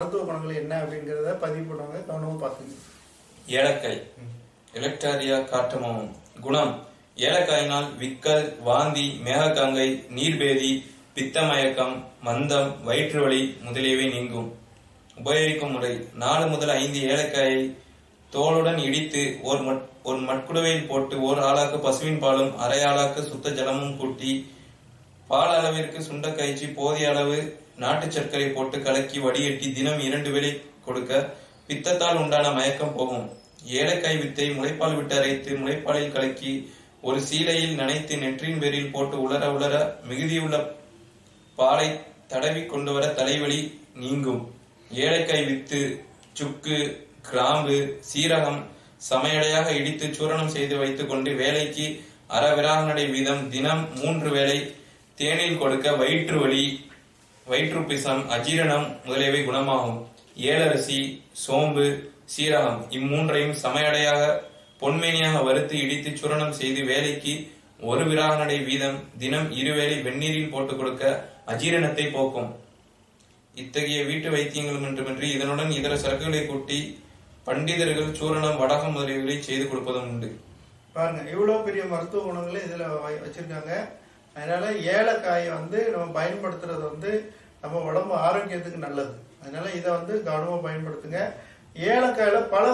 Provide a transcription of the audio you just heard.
மருத்துவ குணங்கள் என்ன அப்படிங்கறத பதிவு பண்ணுவாங்க கவனமா பார்த்துங்க. ஏலக்காய். எலக்டாரியா காட்டமம். குணம். ஏலக்காயினால் விக்கல் வாந்தி மேகக்காங்கை நீர்பேதி பித்தமயக்கம் மந்தம் வயிற்று வலி முதலியவை நீங்கும். உபயோகிக்கும் முறை. நாலு முதல் ஐந்து ஏலக்காயை தோலுடன் இடித்து ஒரு மட் ஒரு மட்குடுவையில் போட்டு ஓர் ஆளாக்கு பசுவின் பாலும் அரை ஆளாக்கு சுத்த ஜலமும் கூட்டி பால் அளவிற்கு சுண்ட போதிய அளவு நாட்டு சர்க்கரை போட்டு கலக்கி வடிகட்டி தினம் இரண்டு வேளை கொடுக்க பித்தத்தால் உண்டான மயக்கம் போகும். ஏலக்காய் வித்தை முளைப்பால் விட்டு அரைத்து முளைப்பாலில் கலக்கி ஒரு சீலையில் நனைத்து நெற்றின் பேரில் போட்டு உலர உலர மிகுதியுள்ள பாலை தடவி கொண்டு வர தலைவலி நீங்கும். ஏலக்காய் வித்து சுக்கு கிராம்பு சீரகம் சமையடையாக இடித்து சூரணம் செய்து வைத்துக் கொண்டு வேலைக்கு அறவிராகநடை வீதம் தினம் மூன்று வேளை தேனில் கொடுக்க வயிற்று வலி வயிற்று பிசம் அஜீரணம் முதலியவை குணமாகும். ஏலரசி சோம்பு சீரகம் இம்மூன்றையும் சமையடையாக பொன்மேனியாக வறுத்து இடித்து சூரணம் செய்து வேலைக்கு ஒரு விராகநடை வீதம் தினம் இருவேளை வெந்நீரில் போட்டுக் கொடுக்க அஜீரணத்தை போக்கும். இத்தகைய வீட்டு வைத்தியங்கள் மட்டுமின்றி இதனுடன் இதர சரக்குகளை கூட்டி பண்டிதர்கள் சூரணம் வடகம் முதலியவர்களை செய்து கொடுப்பதும் உண்டு. பாருங்க இவ்வளவு பெரிய மருத்துவ குணங்களை இதுல வச்சிருக்காங்க. அதனால ஏலக்காயை வந்து நம்ம பயன்படுத்துறது வந்து நம்ம உடம்பு ஆரோக்கியத்துக்கு நல்லது. அதனால இதை வந்து கவனமாக பயன்படுத்துங்க. ஏலக்காயில பல